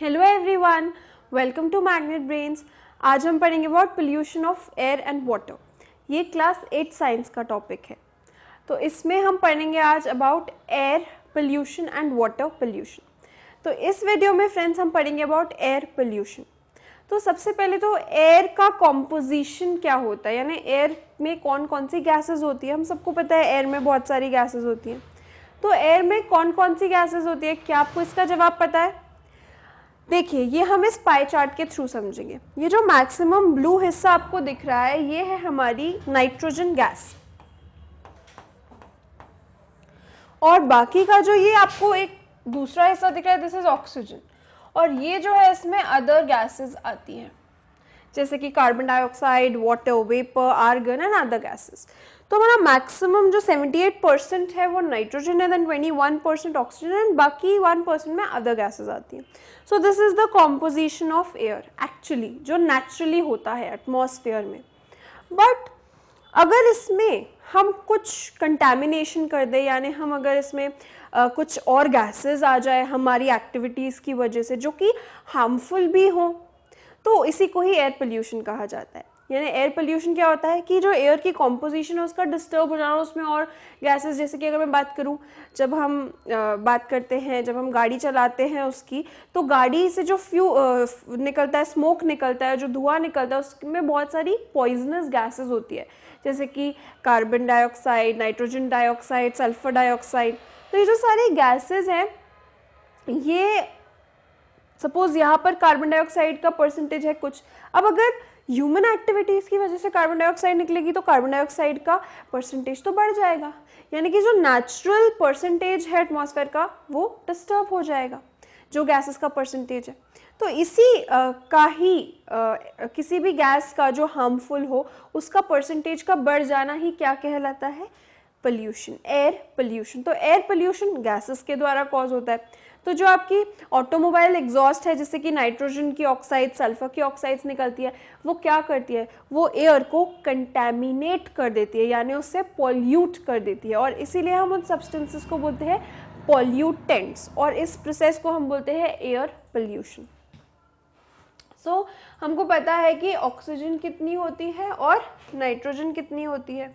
Hello everyone welcome to Magnet Brains आज हम पढ़ेंगे about pollution of air and water ये क्लास एट साइंस का टॉपिक है। तो इसमें हम पढ़ेंगे आज about air pollution and water pollution तो इस वीडियो में फ्रेंड्स हम पढ़ेंगे अबाउट एयर पोल्यूशन तो सबसे पहले तो एयर का कॉम्पोजिशन क्या होता है? यानी एयर में कौन कौन सी गैसेस होती है? हम सबको पता है एयर में बहुत सारी गैसेस होती हैं। तो एयर में कौन कौन सी गैसेस होती है? क्या आपको इसका जवाब पता है? देखिए, ये हम इस पाई चार्ट के थ्रू समझेंगे। ये जो मैक्सिमम ब्लू हिस्सा आपको दिख रहा है, ये है हमारी नाइट्रोजन गैस और बाकी का जो ये आपको एक दूसरा हिस्सा दिख रहा है दिस इज़ ऑक्सीजन और ये जो है, इसमें अदर गैसेस आती हैं। जैसे कि carbon dioxide water vapour argon and other gases तो हमारा मैक्सिमम जो 78 परसेंट है, वो नाइट्रोजन है देन 21 परसेंट ऑक्सीजन एंड बाकी 1 परसेंट में अदर गैसेस आती हैं। So this is the composition of air actually जो नेचुरली होता है एटमोसफेयर में। बट अगर इसमें हम कुछ कंटेमिनेशन कर दें यानी हम अगर इसमें आ, कुछ और गैसेस आ जाए हमारी एक्टिविटीज़ की वजह से जो कि हार्मफुल भी हो तो इसी को ही एयर पोल्यूशन कहा जाता है। यानी एयर पोल्यूशन क्या होता है कि जो एयर की कॉम्पोजिशन है उसका डिस्टर्ब हो जाना उसमें और गैसेस जैसे कि अगर मैं बात करूँ जब हम आ, बात करते हैं जब हम गाड़ी चलाते हैं उसकी तो गाड़ी से जो फ्यू आ, निकलता है स्मोक निकलता है जो धुआँ निकलता है उसमें बहुत सारी पॉइजनस गैसेज होती है। जैसे कि carbon dioxide nitrogen dioxide sulphur dioxide तो ये जो सारी गैसेज हैं ये सपोज़ यहाँ पर कार्बन डाइऑक्साइड का परसेंटेज है कुछ। अब अगर ह्यूमन एक्टिविटीज़ की वजह से कार्बन डाइऑक्साइड निकलेगी तो कार्बन डाइऑक्साइड का परसेंटेज तो बढ़ जाएगा। यानी कि जो नेचुरल परसेंटेज है एटमॉस्फेयर का वो डिस्टर्ब हो जाएगा जो गैसेस का परसेंटेज है। तो इसी आ, का ही आ, किसी भी गैस का जो हार्मफुल हो उसका परसेंटेज का बढ़ जाना ही क्या कहलाता है? पोल्यूशन एयर पोल्यूशन तो एयर पोल्यूशन गैसेस के द्वारा कॉज होता है। तो जो आपकी ऑटोमोबाइल एग्जॉस्ट है, जैसे कि नाइट्रोजन की ऑक्साइड, सल्फ़र की ऑक्साइड्स निकलती है, वो क्या करती है? वो एयर को कंटेमिनेट कर देती है, यानी उससे पॉल्यूट कर देती है। और इसीलिए हम उन सब्सटेंसेस को बोलते हैं पॉल्यूटेंट्स और इस प्रोसेस को हम बोलते हैं एयर पोल्यूशन सो हमको पता है कि ऑक्सीजन कितनी होती है और नाइट्रोजन कितनी होती है।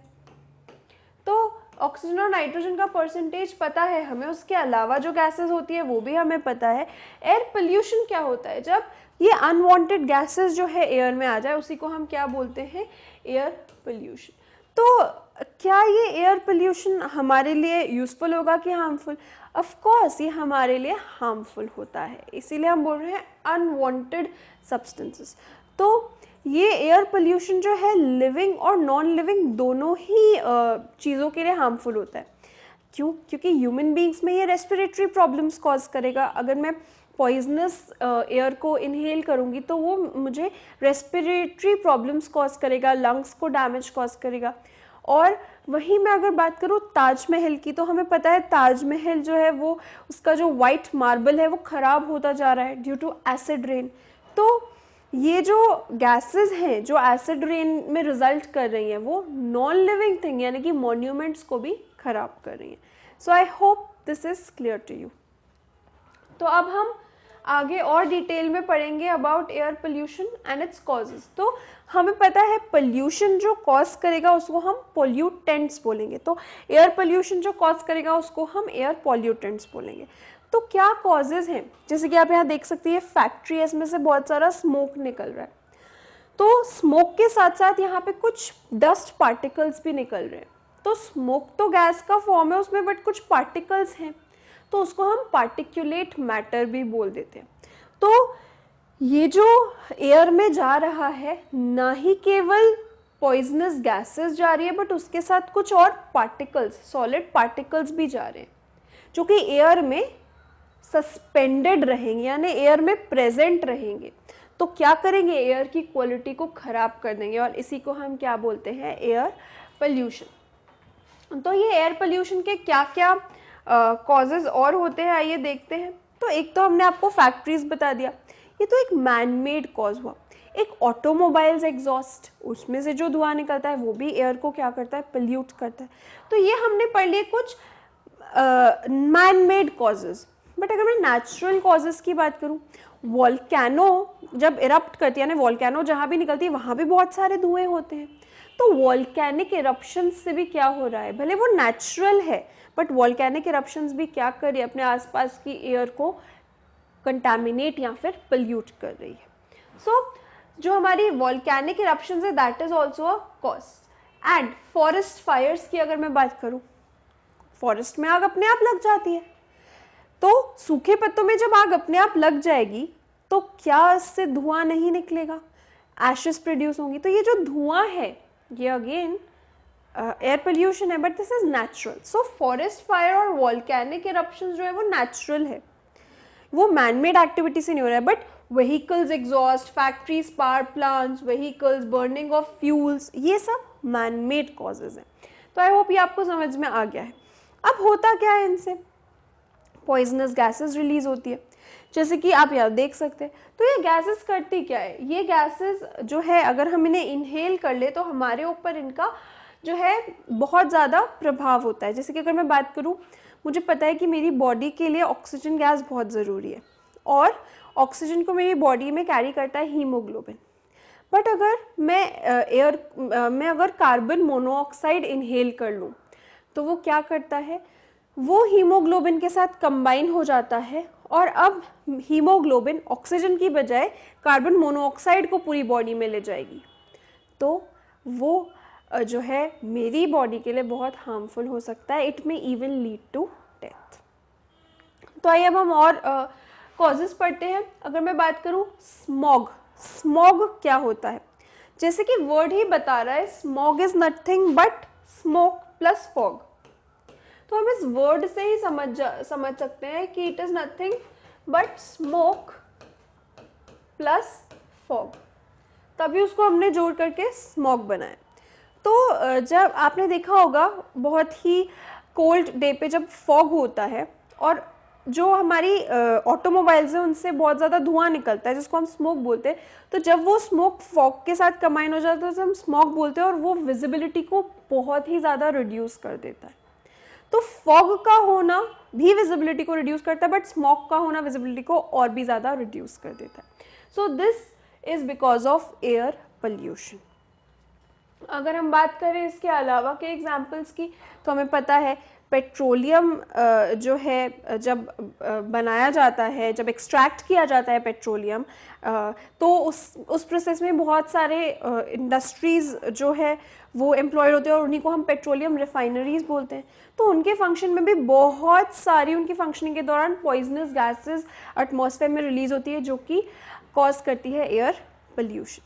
तो ऑक्सीजन और नाइट्रोजन का परसेंटेज पता है हमें, उसके अलावा जो गैसेस होती है, वो भी हमें पता है। एयर पोल्यूशन क्या होता है? जब ये अनवांटेड गैसेस जो है एयर में आ जाए, उसी को हम क्या बोलते हैं? एयर पोल्यूशन तो क्या ये एयर पोल्यूशन हमारे लिए यूज़फुल होगा कि हार्मफुल ऑफ़ कोर्स ये हमारे लिए हार्मफुल होता है। इसीलिए हम बोल रहे हैं अनवांटेड सब्सटेंसेस तो ये एयर पोल्यूशन जो है लिविंग और नॉन लिविंग दोनों ही चीज़ों के लिए हार्मफुल होता है। क्यों? क्योंकि ह्यूमन बींग्स में ये रेस्पिरेटरी प्रॉब्लम्स कॉज करेगा। अगर मैं पॉइजनस एयर को इनहेल करूँगी तो वो मुझे रेस्पिरेटरी प्रॉब्लम्स कॉज करेगा लंग्स को डैमेज कॉज करेगा। और वहीं मैं अगर बात करूँ ताजमहल की तो हमें पता है ताजमहल जो है, वो उसका जो वाइट मार्बल है, वो ख़राब होता जा रहा है ड्यू टू एसिड रेन तो ये जो गैसेस हैं, जो एसिड रेन में रिज़ल्ट कर रही हैं, वो नॉन लिविंग थिंग यानी कि मॉन्यूमेंट्स को भी खराब कर रही हैं। So I hope this is clear to you तो अब हम आगे और डिटेल में पढ़ेंगे about air pollution and its causes तो हमें पता है पोल्यूशन जो कॉज करेगा, उसको हम पोल्यूटेंट्स बोलेंगे। तो एयर पोल्यूशन जो कॉज करेगा, उसको हम एयर पोल्यूटेंट्स बोलेंगे। तो क्या कॉजेज हैं? जैसे कि आप यहाँ देख सकती है फैक्ट्री है इसमें से बहुत सारा स्मोक निकल रहा है। तो स्मोक के साथ साथ यहाँ पे कुछ डस्ट पार्टिकल्स भी निकल रहे हैं। तो स्मोक तो गैस का फॉर्म है उसमें बट कुछ पार्टिकल्स हैं। तो उसको हम पार्टिकुलेट मैटर भी बोल देते हैं। तो ये जो एयर में जा रहा है, ना ही केवल पॉइजनस गैसेस जा रही है बट उसके साथ कुछ और पार्टिकल्स सॉलिड पार्टिकल्स भी जा रहे हैं। जो कि एयर में सस्पेंडेड रहेंगे, यानी एयर में प्रेजेंट रहेंगे। तो क्या करेंगे? एयर की क्वालिटी को ख़राब कर देंगे और इसी को हम क्या बोलते हैं? एयर पोल्यूशन तो ये एयर पोल्यूशन के क्या क्या कॉजेज और होते हैं? आइए देखते हैं। तो एक तो हमने आपको फैक्ट्रीज बता दिया। ये तो एक मैन मेड कॉज हुआ। एक ऑटोमोबाइल्स एग्जॉस्ट उसमें से जो धुआँ निकलता है, वो भी एयर को क्या करता है? पल्यूट करता है। तो ये हमने पढ़ लिए कुछ मैन मेड कॉजेज़ बट अगर मैं नेचुरल कॉजेज़ की बात करूँ वॉलकैनो जब इरप्ट करती है ना वॉलकैनो जहाँ भी निकलती है वहाँ भी बहुत सारे धुएँ होते हैं। तो वॉलकैनिक इरप्शन से भी क्या हो रहा है? भले वो नेचुरल है बट वॉलकैनिक इरप्शंस भी क्या कर रही है? अपने आसपास की एयर को कंटामिनेट या फिर पल्यूट कर रही है। सो so, जो हमारी वॉलकैनिक इरप्शन है that is also a cause and forest fires की अगर मैं बात करूँ फॉरेस्ट में आग अपने आप लग जाती है। तो सूखे पत्तों में जब आग अपने आप लग जाएगी तो क्या इससे धुआँ नहीं निकलेगा? एशेस प्रोड्यूस होंगी। तो ये जो धुआँ है, ये अगेन एयर पोल्यूशन है but this is natural so forest fire और वॉल्केनिक इरप्शन जो है, वो नेचुरल है। वो मैनमेड एक्टिविटी से नहीं हो रहा है but vehicles exhaust factories power plants vehicles burning of fuels ये सब मैनमेड कॉजेज हैं। तो आई होप ये आपको समझ में आ गया है। अब होता क्या है इनसे? पॉइजनस गैसेस रिलीज़ होती है। जैसे कि आप यहाँ देख सकते हैं। तो ये गैसेस करती क्या है? ये गैसेस जो है, अगर हम इन्हें इनहेल कर ले तो हमारे ऊपर इनका जो है, बहुत ज़्यादा प्रभाव होता है। जैसे कि अगर मैं बात करूँ, मुझे पता है कि मेरी बॉडी के लिए ऑक्सीजन गैस बहुत ज़रूरी है। और ऑक्सीजन को मेरी बॉडी में कैरी करता है हीमोग्लोबिन बट अगर मैं एयर मैं अगर कार्बन मोनोऑक्साइड इनहेल कर लूँ तो वो क्या करता है? वो हीमोग्लोबिन के साथ कंबाइन हो जाता है और अब हीमोग्लोबिन ऑक्सीजन की बजाय कार्बन मोनोऑक्साइड को पूरी बॉडी में ले जाएगी। तो वो जो है, मेरी बॉडी के लिए बहुत हार्मफुल हो सकता है। It may even lead to death तो आइए अब हम और कॉजेस पढ़ते हैं। अगर मैं बात करूँ स्मॉग स्मॉग क्या होता है? जैसे कि वर्ड ही बता रहा है smog is nothing but smoke plus fog तो हम इस वर्ड से ही समझ समझ सकते हैं कि it is nothing but smoke plus fog तभी उसको हमने जोड़ करके स्मोक बनाया। तो जब आपने देखा होगा, बहुत ही कोल्ड डे पे जब फॉग होता है और जो हमारी ऑटोमोबाइल्स हैं, उनसे बहुत ज़्यादा धुआँ निकलता है, जिसको हम स्मोक बोलते हैं तो जब वो स्मोक फॉग के साथ कंबाइन हो जाता है तो हम स्मोक बोलते हैं और वो विजिबिलिटी को बहुत ही ज़्यादा रिड्यूस कर देता है। तो फॉग का होना भी विजिबिलिटी को रिड्यूस करता है बट स्मॉक का होना विजिबिलिटी को और भी ज़्यादा रिड्यूस कर देता है। So this is because of air pollution अगर हम बात करें इसके अलावा के एग्जाम्पल्स की तो हमें पता है पेट्रोलियम जो है, जब बनाया जाता है, जब एक्सट्रैक्ट किया जाता है पेट्रोलियम तो उस उस प्रोसेस में बहुत सारे इंडस्ट्रीज़ जो है, वो एम्प्लॉयड होते हैं और उन्हीं को हम पेट्रोलियम रिफाइनरीज बोलते हैं। तो उनके फ़ंक्शन में भी बहुत सारी, उनकी फंक्शनिंग के दौरान पॉइजनस गैसेस एटमॉस्फेयर में रिलीज़ होती है, जो कि कॉज करती है एयर पल्यूशन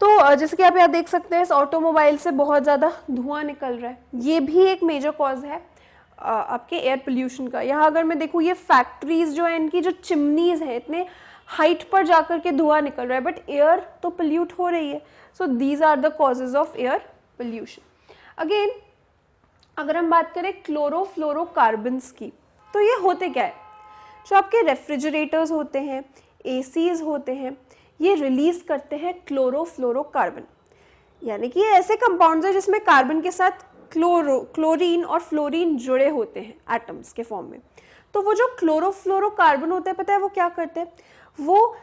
तो जैसे कि आप यहाँ देख सकते हैं, इस ऑटोमोबाइल से बहुत ज़्यादा धुआँ निकल रहा है। ये भी एक मेजर कॉज है। आपके एयर पोल्यूशन का। यहाँ अगर मैं देखूँ, ये फैक्ट्रीज जो है, इनकी जो चिमनीज है, इतने हाइट पर जाकर के धुआँ निकल रहा है बट एयर तो पोल्यूट हो रही है। So these are the causes of air pollution again अगर हम बात करें क्लोरोफ्लोरोकार्बन्स की तो ये होते क्या है? जो आपके रेफ्रिजरेटर्स होते हैं ए होते हैं, ये रिलीज़ करते हैं क्लोरोफ्लोरोकार्बन यानी कि ये ऐसे कंपाउंड्स हैं जिसमें कार्बन के साथ क्लोरो, क्लोरीन और फ्लोरीन जुड़े होते हैं एटम्स के फॉर्म में। तो वो जो क्लोरोफ्लोरोकार्बन होते हैं, पता है वो क्या करते हैं? वो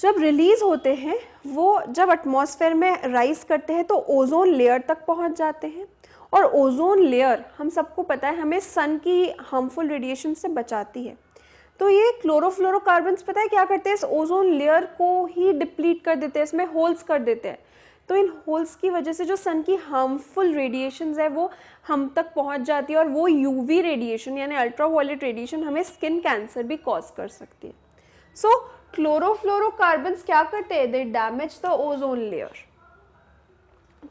जब रिलीज़ होते हैं, वो जब एटमॉस्फेयर में राइज करते हैं तो ओजोन लेयर तक पहुँच जाते हैं। और ओजोन लेयर हम सबको पता है, हमें सन की हार्मफुल रेडिएशन से बचाती है। तो ये क्लोरोफ्लोरोकार्बन पता है क्या करते हैं? इस ओजोन लेयर को ही डिप्लीट कर देते हैं, इसमें होल्स कर देते हैं। तो इन होल्स की वजह से जो सन की हार्मफुल रेडिएशन है, वो हम तक पहुँच जाती है और वो यूवी रेडिएशन यानी अल्ट्रावायलेट रेडिएशन हमें स्किन कैंसर भी कॉज कर सकती है। सो क्लोरोफ्लोरोकार्बन क्या करते हैं? They damage the ozone layer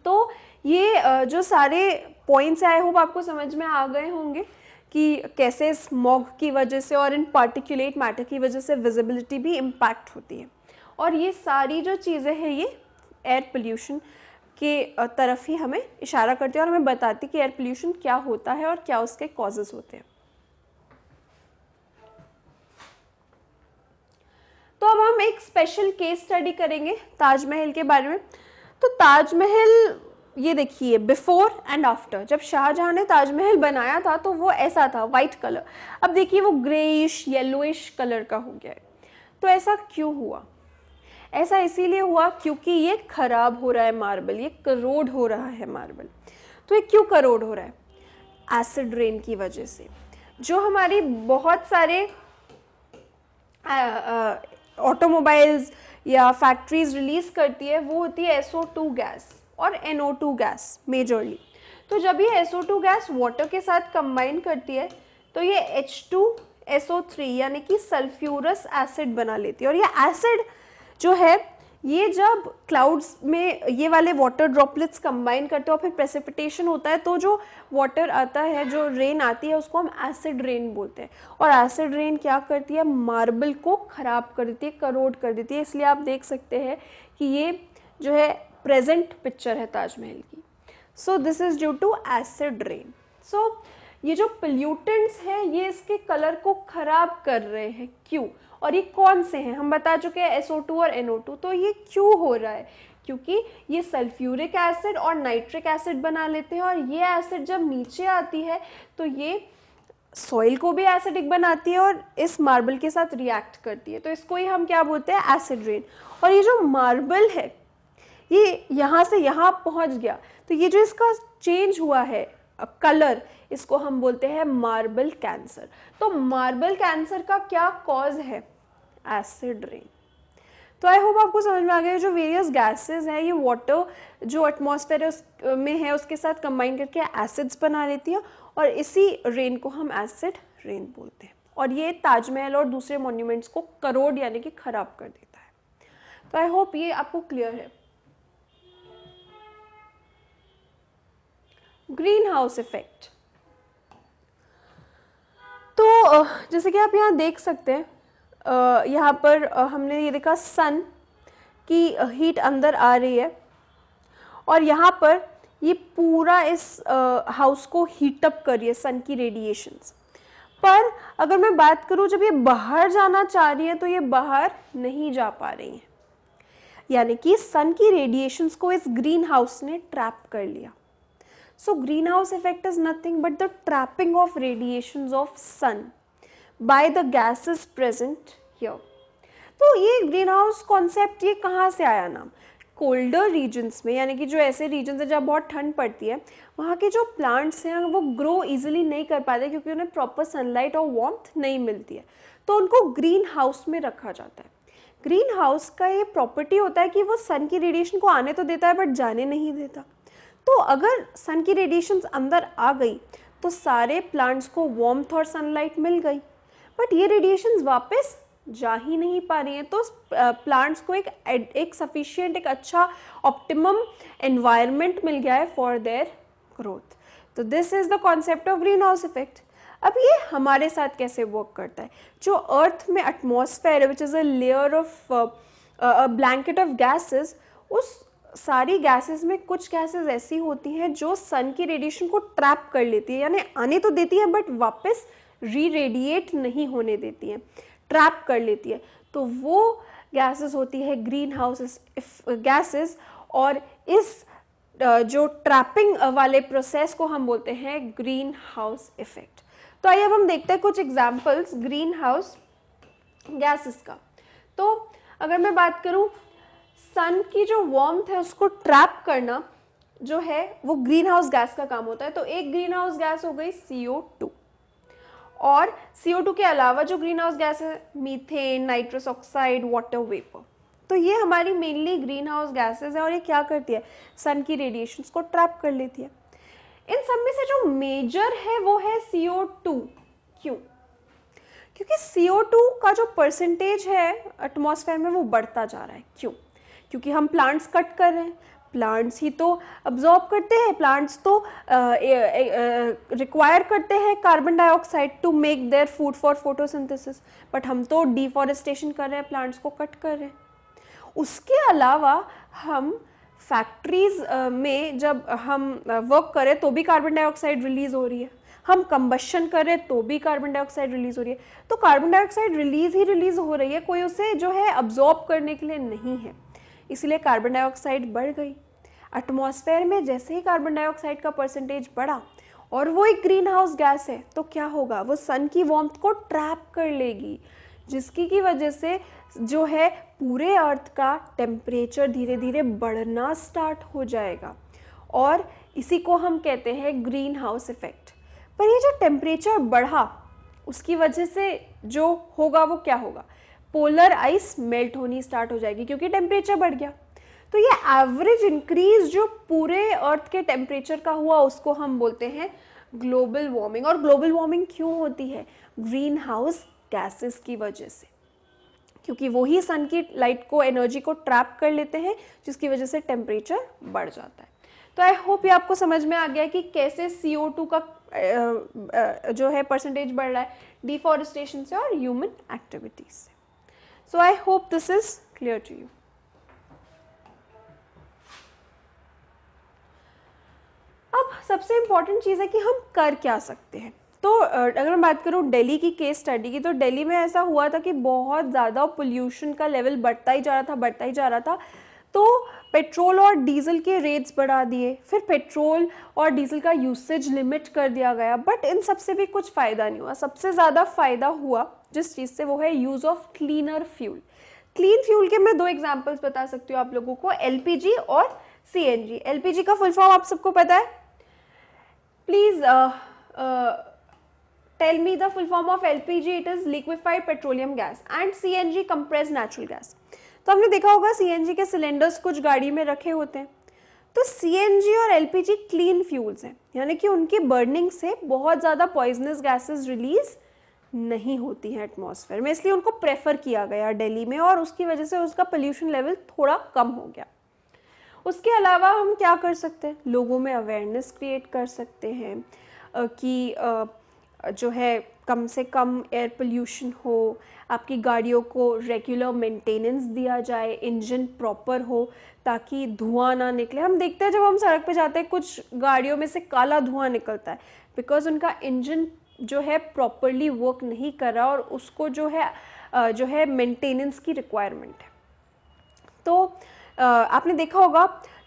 तो ये जो सारे पॉइंट्स आई होप आपको समझ में आ गए होंगे कि कैसे स्मॉग की वजह से और इन पार्टिकुलेट मैटर की वजह से विजिबिलिटी भी इम्पैक्ट होती है। और ये सारी जो चीज़ें हैं, ये एयर पोल्यूशन के तरफ़ ही हमें इशारा करती है और हमें बताती कि एयर पोल्यूशन क्या होता है और क्या उसके कॉजेज होते हैं। तो अब हम एक स्पेशल केस स्टडी करेंगे ताजमहल के बारे में। तो ताजमहल, ये देखिए बिफोर एंड आफ्टर जब शाहजहां ने ताजमहल बनाया था तो वो ऐसा था वाइट कलर अब देखिए, वो ग्रेइश येलोइश कलर का हो गया है। तो ऐसा क्यों हुआ? ऐसा इसीलिए हुआ क्योंकि ये खराब हो रहा है मार्बल, ये करोड हो रहा है मार्बल। तो ये क्यों करोड हो रहा है? एसिड रेन की वजह से। जो हमारी बहुत सारे ऑटोमोबाइल्स या फैक्ट्रीज रिलीज़ करती है, वो होती है SO2 गैस और NO2 गैस मेजरली तो जब ये SO2 गैस वाटर के साथ कंबाइन करती है तो ये H2SO3 यानी कि सल्फ्यूरस एसिड बना लेती है। और ये एसिड जो है, ये जब क्लाउड्स में ये वाले वाटर ड्रॉपलेट्स कंबाइन करते हैं और फिर प्रेसिपिटेशन होता है तो जो वाटर आता है, जो रेन आती है, उसको हम एसिड रेन बोलते हैं। और एसिड रेन क्या करती है? मार्बल को ख़राब कर देती है करोड कर देती है। इसलिए आप देख सकते हैं कि ये जो है प्रेजेंट पिक्चर है ताजमहल की। So this is due to acid rain so ये जो पल्यूटेंट्स हैं, ये इसके कलर को ख़राब कर रहे हैं। क्यों? और ये कौन से हैं? हम बता चुके हैं SO2 और NO2 तो ये क्यों हो रहा है? क्योंकि ये सल्फ्यूरिक एसिड और नाइट्रिक एसिड बना लेते हैं और ये एसिड जब नीचे आती है तो ये सॉइल को भी एसिडिक बनाती है और इस मार्बल के साथ रिएक्ट करती है। तो इसको ही हम क्या बोलते हैं? Acid rain. और ये जो मार्बल है, ये यहाँ से यहाँ पहुँच गया। तो ये जो इसका चेंज हुआ है कलर, इसको हम बोलते हैं मार्बल कैंसर। तो मार्बल कैंसर का क्या कॉज है? एसिड रेन तो आई होप आपको समझ में आ गया जो वेरियस गैसेस हैं, ये वाटर जो एटमॉस्फेयर में है, उसके साथ कंबाइन करके एसिड्स बना लेती है और इसी रेन को हम एसिड रेन बोलते हैं। और ये ताजमहल और दूसरे मॉन्यूमेंट्स को करोड़ यानी कि खराब कर देता है। तो आई होप ये आपको क्लियर है। ग्रीन हाउस इफ़ेक्ट तो जैसे कि आप यहाँ देख सकते हैं यहाँ पर हमने ये देखा सन की हीट अंदर आ रही है। और यहाँ पर ये पूरा इस हाउस को हीटअप कर रही है सन की रेडिएशंस पर अगर मैं बात करूँ, जब ये बाहर जाना चाह रही है तो ये बाहर नहीं जा पा रही है। यानी कि सन की रेडिएशंस को इस ग्रीन हाउस ने ट्रैप कर लिया। So greenhouse effect is nothing but the trapping of radiations of sun by the gases present here तो ये ग्रीन हाउस कॉन्सेप्ट ये कहाँ से आया नाम? कोल्डर रीजन्स में, यानी कि जो ऐसे रीजन्स हैं जहाँ बहुत ठंड पड़ती है, वहाँ के जो प्लांट्स हैं, वो ग्रो इजीली नहीं कर पाते क्योंकि उन्हें प्रॉपर सनलाइट और वार्मथ नहीं मिलती है। तो उनको ग्रीन हाउस में रखा जाता है। ग्रीन हाउस का ये प्रॉपर्टी होता है कि वो सन की रेडिएशन को आने तो देता है बट जाने नहीं देता। तो अगर सन की रेडिएशन अंदर आ गई तो सारे प्लांट्स को वार्मथ और सनलाइट मिल गई। बट ये रेडिएशन वापस जा ही नहीं पा रही हैं। तो प्लांट्स को एक एक सफिशियंट एक अच्छा ऑप्टिमम एनवायरनमेंट मिल गया है फॉर देयर ग्रोथ तो this is the concept of greenhouse effect अब ये हमारे साथ कैसे वर्क करता है? जो अर्थ में एटमोसफेयर है which is a layer of blanket of gases उस सारी गैसेस में कुछ गैसेस ऐसी होती हैं जो सन की रेडिएशन को ट्रैप कर लेती है। यानी आने तो देती है बट वापस री रेडिएट नहीं होने देती है ट्रैप कर लेती है। तो वो गैसेस होती है ग्रीन हाउस गैसेस और इस जो ट्रैपिंग वाले प्रोसेस को हम बोलते हैं ग्रीन हाउस इफ़ेक्ट तो आइए अब हम देखते हैं कुछ एग्जांपल्स ग्रीन हाउस गैसेस का। तो अगर मैं बात करूँ सन की जो वार्मथ है उसको ट्रैप करना जो है वो ग्रीन हाउस गैस का काम होता है। तो एक ग्रीन हाउस गैस हो गई CO2 और CO2 के अलावा जो ग्रीन हाउस गैस है methane nitrous oxide water vapour तो ये हमारी मेनली ग्रीन हाउस गैसेज है और ये क्या करती है? सन की रेडिएशन को ट्रैप कर लेती है। इन सब में से जो मेजर है, वो है CO2 क्यों? क्योंकि CO2 का जो परसेंटेज है एटमॉस्फेयर में वो बढ़ता जा रहा है। क्यों? क्योंकि हम प्लांट्स कट कर रहे हैं। प्लांट्स ही तो अब्जॉर्ब करते हैं। प्लांट्स तो रिक्वायर करते हैं carbon dioxide to make their food for photosynthesis but हम तो डिफॉरेस्टेशन कर रहे हैं प्लांट्स को कट कर रहे हैं। उसके अलावा हम फैक्ट्रीज में जब हम वर्क करें तो भी कार्बन डाइऑक्साइड रिलीज़ हो रही है। हम कंबशन करें तो भी कार्बन डाइऑक्साइड रिलीज़ हो रही है। तो कार्बन डाइऑक्साइड रिलीज़ ही रिलीज़ हो रही है, कोई उसे जो है अब्जॉर्ब करने के लिए नहीं है। इसलिए कार्बन डाइऑक्साइड बढ़ गई। एटमॉस्फेयर में जैसे ही कार्बन डाइऑक्साइड का परसेंटेज बढ़ा और वो एक ग्रीन हाउस गैस है तो क्या होगा? वो सन की वॉम्थ को ट्रैप कर लेगी, जिसकी की वजह से जो है पूरे अर्थ का टेम्परेचर धीरे धीरे बढ़ना स्टार्ट हो जाएगा। और इसी को हम कहते हैं ग्रीन हाउस इफ़ेक्ट पर ये जो टेम्परेचर बढ़ा, उसकी वजह से जो होगा वो क्या होगा? पोलर आइस मेल्ट होनी स्टार्ट हो जाएगी, क्योंकि टेम्परेचर बढ़ गया। तो ये एवरेज इंक्रीज जो पूरे अर्थ के टेम्परेचर का हुआ, उसको हम बोलते हैं ग्लोबल वार्मिंग और ग्लोबल वार्मिंग क्यों होती है? ग्रीन हाउस गैसेस की वजह से. क्योंकि वही सन की लाइट को एनर्जी को ट्रैप कर लेते हैं, जिसकी वजह से टेम्परेचर बढ़ जाता है. तो आई होप ये आपको समझ में आ गया कि कैसे CO2 का जो है परसेंटेज बढ़ रहा है डिफॉरेस्टेशन से और ह्यूमन एक्टिविटीज़ से. So I hope this is clear to you अब सबसे इंपॉर्टेंट चीज़ है कि हम कर क्या सकते हैं। तो अगर मैं बात करूँ दिल्ली की केस स्टडी की तो दिल्ली में ऐसा हुआ था कि बहुत ज़्यादा पोल्यूशन का लेवल बढ़ता ही जा रहा था, बढ़ता ही जा रहा था। तो पेट्रोल और डीजल के रेट्स बढ़ा दिए। फिर पेट्रोल और डीजल का यूसेज लिमिट कर दिया गया। बट इन सबसे भी कुछ फ़ायदा नहीं हुआ। सबसे ज़्यादा फ़ायदा हुआ जिस चीज़ से वो है use of cleaner fuel clean fuel के मैं दो एग्जाम्पल्स बता सकती हूँ आप लोगों को। एलपीजी और सी एन का फुल फॉर्म आप सबको पता है? Me the full form of L P G it is liquefied petroleum gas and C N G compress natural gas तो हमने देखा होगा सीएनजी के सिलेंडर्स कुछ गाड़ी में रखे होते हैं। तो सीएनजी और एलपीजी क्लीन फ्यूल्स हैं। यानी कि उनकी बर्निंग से बहुत ज़्यादा पॉइजनस गैसेस रिलीज़ नहीं होती हैं एटमॉस्फेयर में। इसलिए उनको प्रेफर किया गया दिल्ली में और उसकी वजह से उसका पोल्यूशन लेवल थोड़ा कम हो गया। उसके अलावा हम क्या कर सकते हैं? लोगों में अवेयरनेस क्रिएट कर सकते हैं कि जो है कम से कम एयर पोल्यूशन हो, आपकी गाड़ियों को रेगुलर मेंटेनेंस दिया जाए इंजन प्रॉपर हो, ताकि धुआँ ना निकले। हम देखते हैं जब हम सड़क पे जाते हैं, कुछ गाड़ियों में से काला धुआँ निकलता है बिकॉज़ उनका इंजन जो है प्रॉपरली वर्क नहीं कर रहा और उसको जो है जो है मेंटेनेंस की रिक्वायरमेंट है। तो आपने देखा होगा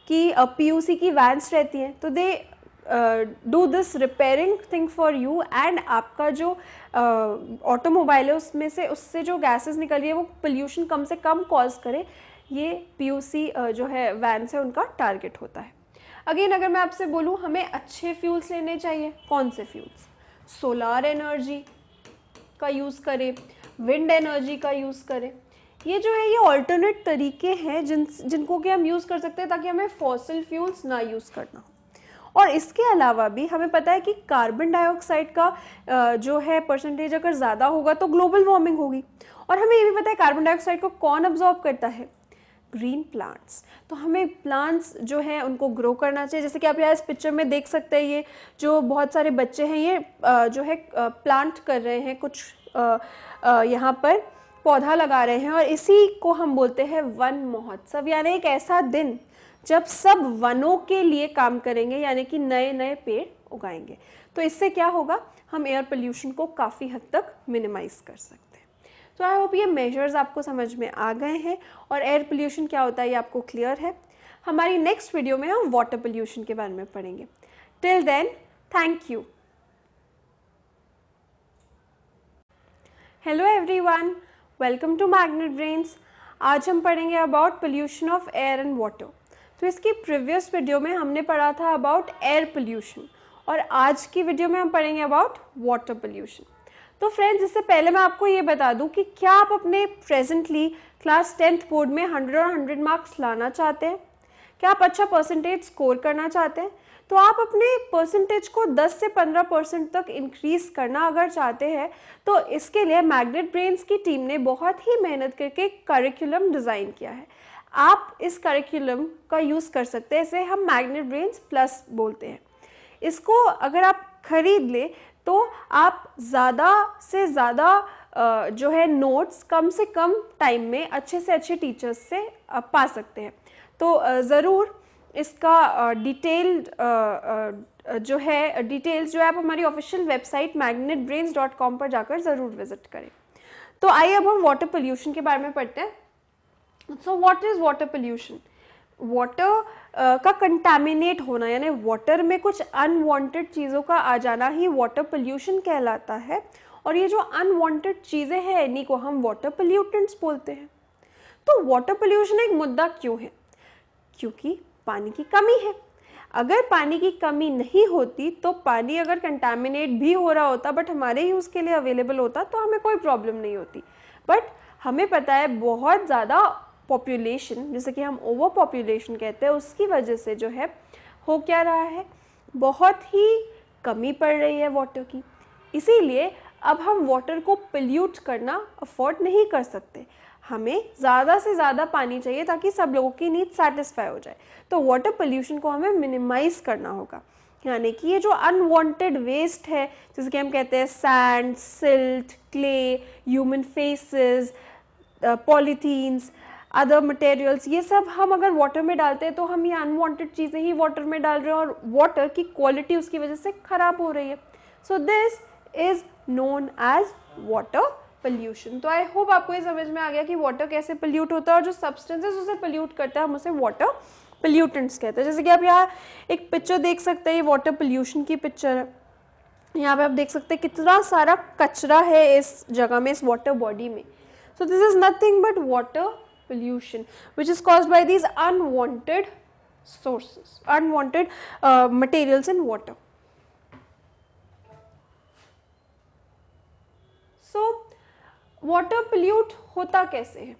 कि पीयूसी की वैन्स रहती हैं तो they do this repairing thing for you and आपका जो ऑटोमोबाइल है उसमें से उससे जो गैसेस निकल रही है वो पोल्यूशन कम से कम कॉज करे। ये पीयूसी uh, जो है वैन से उनका टारगेट होता है। अगेन अगर मैं आपसे बोलूँ हमें अच्छे फ्यूल्स लेने चाहिए। कौन से फ्यूल्स सोलार एनर्जी का यूज़ करें विंड एनर्जी का यूज़ करें। ये जो है, ये ऑल्टरनेट तरीके हैं जिन, जिनको कि हम यूज़ कर सकते हैं ताकि हमें फॉसिल फ्यूल्स ना यूज़ करना हो। और इसके अलावा भी हमें पता है कि कार्बन डाइऑक्साइड का जो है परसेंटेज अगर ज़्यादा होगा तो ग्लोबल वार्मिंग होगी। और हमें ये भी पता है कार्बन डाइऑक्साइड को कौन अब्जॉर्ब करता है? ग्रीन प्लांट्स तो हमें प्लांट्स जो है, उनको ग्रो करना चाहिए। जैसे कि आप यहाँ इस पिक्चर में देख सकते हैं, ये जो बहुत सारे बच्चे हैं, ये जो है प्लांट कर रहे हैं कुछ यहाँ पर। पौधा लगा रहे हैं और इसी को हम बोलते हैं वन महोत्सव। यानी एक ऐसा दिन जब सब वनों के लिए काम करेंगे, यानी कि नए नए पेड़ उगाएँगे। तो इससे क्या होगा? हम एयर पोल्यूशन को काफ़ी हद तक मिनिमाइज कर सकते हैं। तो आई होप ये मेजर्स आपको समझ में आ गए हैं। और एयर पोल्यूशन क्या होता है, ये आपको क्लियर है। हमारी नेक्स्ट वीडियो में हम वाटर पोल्यूशन के बारे में पढ़ेंगे। Till then thank you hello everyone welcome to Magnet Brains आज हम पढ़ेंगे about pollution of air and water तो इसकी प्रीवियस वीडियो में हमने पढ़ा था अबाउट एयर पोल्यूशन और आज की वीडियो में हम पढ़ेंगे अबाउट वाटर पोल्यूशन तो फ्रेंड्स इससे पहले मैं आपको ये बता दूँ कि क्या आप अपने प्रेजेंटली क्लास टेंथ बोर्ड में हंड्रेड और हंड्रेड मार्क्स लाना चाहते हैं? क्या आप अच्छा परसेंटेज स्कोर करना चाहते हैं? तो आप अपने परसेंटेज को 10 से 15 परसेंट तक इंक्रीज करना अगर चाहते हैं तो इसके लिए मैग्नेट ब्रेन्स की टीम ने बहुत ही मेहनत करके करिकुलम डिज़ाइन किया है। आप इस करिकुलम का यूज़ कर सकते हैं, इसे हम मैग्नेट ब्रेन्स प्लस बोलते हैं। इसको अगर आप खरीद ले तो आप ज़्यादा से ज़्यादा जो है नोट्स कम से कम टाइम में अच्छे से अच्छे टीचर्स से पा सकते हैं। तो ज़रूर इसका डिटेल्ड जो है डिटेल्स जो है, आप हमारी official website Magnet Brains dot com पर जाकर ज़रूर विज़िट करें। तो आइए अब हम वाटर पोल्यूशन के बारे में पढ़ते हैं। So what is water pollution? Water का कंटेमिनेट होना, यानी वाटर में कुछ अनवांटेड चीज़ों का आ जाना ही वाटर पोल्यूशन कहलाता है। और ये जो अनवांटेड चीज़ें हैं, इन्हीं को हम वाटर पोल्यूटेंट्स बोलते हैं। तो वाटर पोल्यूशन एक मुद्दा क्यों है? क्योंकि पानी की कमी है। अगर पानी की कमी नहीं होती तो पानी अगर कंटामिनेट भी हो रहा होता बट हमारे ही उसके लिए अवेलेबल होता तो हमें कोई प्रॉब्लम नहीं होती। बट हमें पता है बहुत ज़्यादा पॉपुलेशन जैसे कि हम ओवर पॉपुलेशन कहते हैं, उसकी वजह से जो है, हो क्या रहा है? बहुत ही कमी पड़ रही है वाटर की। इसीलिए अब हम वाटर को पल्यूट करना अफोर्ड नहीं कर सकते। हमें ज़्यादा से ज़्यादा पानी चाहिए ताकि सब लोगों की नीड सेटिस्फाई हो जाए। तो वाटर पोल्यूशन को हमें मिनिमाइज करना होगा। यानी कि ये जो अनवांटेड वेस्ट है जैसे कि हम कहते हैं sand silt clay human faeces polythenes other materials ये सब हम अगर वाटर में डालते हैं तो हम ये अनवांटेड चीज़ें ही वाटर में डाल रहे हैं और वाटर की क्वालिटी उसकी वजह से ख़राब हो रही है। So this is known as water pollution तो आई होप आपको ये समझ में आ गया कि वाटर कैसे पोल्यूट होता है और जो सब्सटेंसेस उसे पोल्यूट करता है हम उसे वाटर पोल्यूटेंट्स कहते हैं। जैसे कि आप यहाँ एक पिक्चर देख सकते हैं ये वाटर पोल्यूशन की पिक्चर है। यहाँ पे आप देख सकते हैं कितना सारा कचरा है इस जगह में इस वाटर बॉडी में। So this is nothing but water which is caused by these unwanted sources unwanted uh, materials in water. So water pollute होता कैसे है?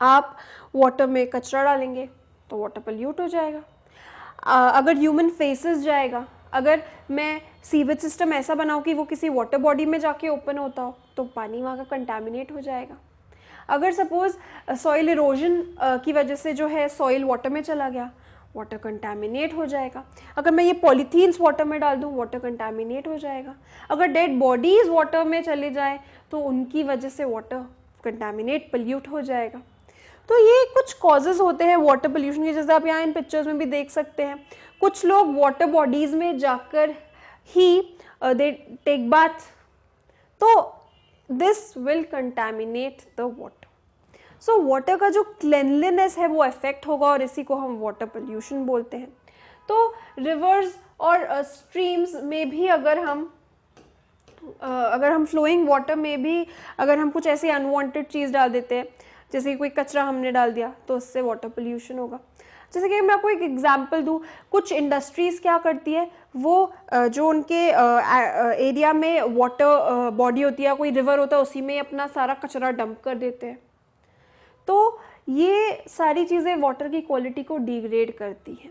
आप वाटर में कचरा डालेंगे तो वाटर पोल्यूट हो जाएगा। आ, अगर ह्यूमन फेसेस जाएगा अगर मैं सीवेज सिस्टम ऐसा बनाऊँ कि वो किसी वाटर बॉडी में जाके ओपन होता हो तो पानी वहाँ का कंटामिनेट हो जाएगा। अगर सपोज़ सॉइल इरोजन की वजह से जो है सॉइल वाटर में चला गया वाटर कंटामिनेट हो जाएगा। अगर मैं ये पॉलीथीन्स वाटर में डाल दूँ वाटर कंटामिनेट हो जाएगा। अगर डेड बॉडीज़ वाटर में चले जाए तो उनकी वजह से वाटर कंटामिनेट पल्यूट हो जाएगा। तो ये कुछ कॉजेज़ होते हैं वाटर पोल्यूशन के, जैसे आप यहाँ इन पिक्चर्स में भी देख सकते हैं। कुछ लोग वाटर बॉडीज़ में जाकर ही दे टेक बाथ तो this will contaminate the water so so, water का जो क्लेनलीनेस है वो अफेक्ट होगा और इसी को हम वाटर पोल्यूशन बोलते हैं। तो रिवर्स और स्ट्रीम्स uh, में भी अगर हम uh, अगर हम फ्लोइंग वाटर में भी अगर हम कुछ ऐसी अनवांटेड चीज़ डाल देते हैं जैसे कि कोई कचरा हमने डाल दिया तो उससे वाटर पोल्यूशन होगा। जैसे कि मैं आपको एक एग्जांपल दूँ कुछ इंडस्ट्रीज़ क्या करती है वो uh, जो उनके एरिया uh, में वाटर बॉडी होती है कोई रिवर होता है उसी में अपना सारा कचरा डंप कर देते हैं। तो ये सारी चीज़ें वाटर की क्वालिटी को डिग्रेड करती हैं।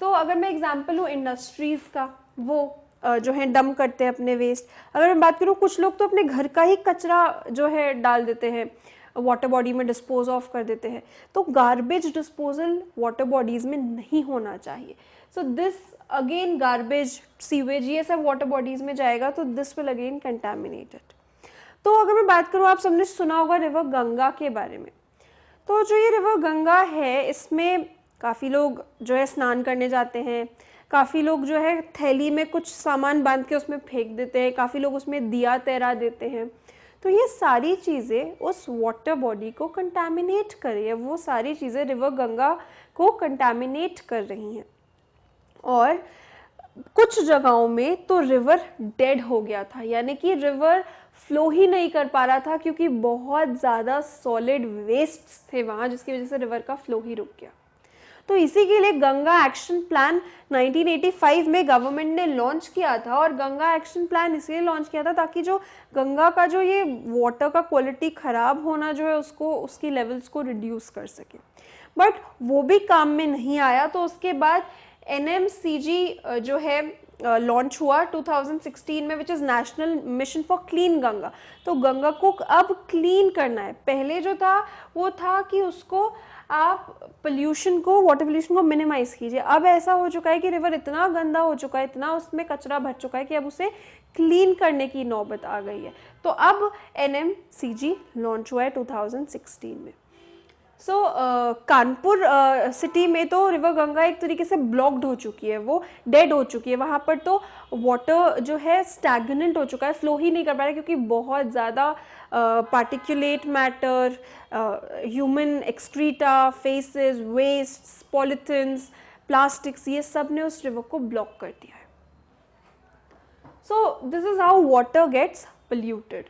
तो अगर मैं एग्ज़ाम्पल लूँ इंडस्ट्रीज़ का, वो जो है डम करते हैं अपने वेस्ट अगर मैं बात करूँ, कुछ लोग तो अपने घर का ही कचरा जो है डाल देते हैं वाटर बॉडी में डिस्पोज ऑफ़ कर देते हैं। तो गार्बेज डिस्पोजल वाटर बॉडीज़ में नहीं होना चाहिए। So this again garbage sewage ये सब वाटर बॉडीज़ में जाएगा तो दिस विल अगेन कंटेमिनेटेड तो अगर मैं बात करूँ, आप सबने सुना होगा रिवर गंगा के बारे में। तो जो ये रिवर गंगा है, इसमें काफ़ी लोग जो है स्नान करने जाते हैं। काफ़ी लोग जो है थैली में कुछ सामान बाँध के उसमें फेंक देते हैं। काफ़ी लोग उसमें दिया तैरा देते हैं। तो ये सारी चीज़ें उस वाटर बॉडी को कंटामिनेट कर रही है। वो सारी चीज़ें रिवर गंगा को कंटामिनेट कर रही हैं। और कुछ जगहों में तो रिवर डेड हो गया था। यानी कि रिवर फ्लो ही नहीं कर पा रहा था क्योंकि बहुत ज़्यादा सॉलिड वेस्ट थे वहाँ, जिसकी वजह से रिवर का फ्लो ही रुक गया। तो इसी के लिए गंगा एक्शन प्लान 1985 में गवर्नमेंट ने लॉन्च किया था और गंगा एक्शन प्लान इसलिए लॉन्च किया था ताकि जो गंगा का जो ये वाटर का क्वालिटी ख़राब होना जो है उसको, उसकी लेवल्स को रिड्यूस कर सके। बट वो भी काम में नहीं आया तो उसके बाद एनएमसीजी जो है लॉन्च हुआ 2016 में which is national mission for clean Ganga तो गंगा को अब क्लीन करना है. पहले जो था, वो था कि उसको आप पोल्यूशन को वाटर पोल्यूशन को मिनिमाइज कीजिए. अब ऐसा हो चुका है कि रिवर इतना गंदा हो चुका है, इतना उसमें कचरा भर चुका है कि अब उसे क्लीन करने की नौबत आ गई है. तो अब एनएमसीजी लॉन्च हुआ है 2016 में. So so, uh, Kanpur city uh, में तो रिवर गंगा एक तरीके से ब्लॉक्ड हो चुकी है वो डेड हो चुकी है। वहाँ पर तो वाटर जो है स्टैगनेंट हो चुका है फ्लो ही नहीं कर पा रहा क्योंकि बहुत ज़्यादा particulate matter human excreta faeces waste polythenes plastics ये सबने उस रिवर को ब्लॉक कर दिया है। So this is how water gets polluted